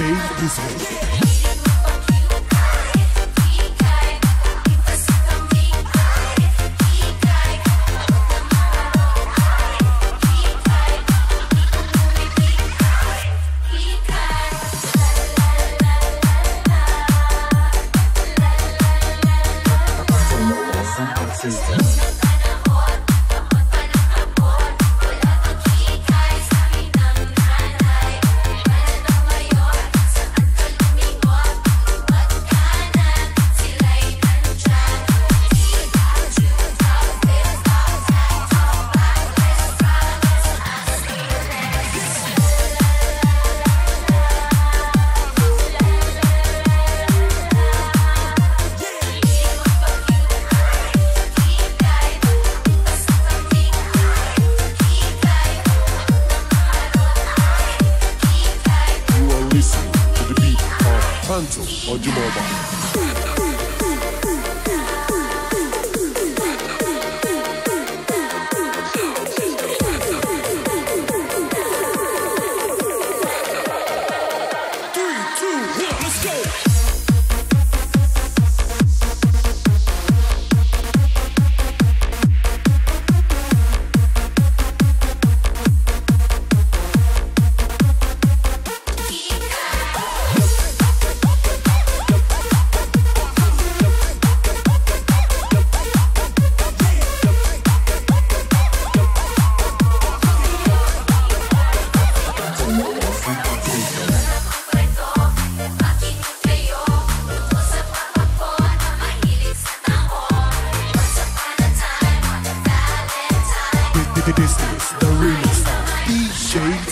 DJ Lizzy. Of Phantom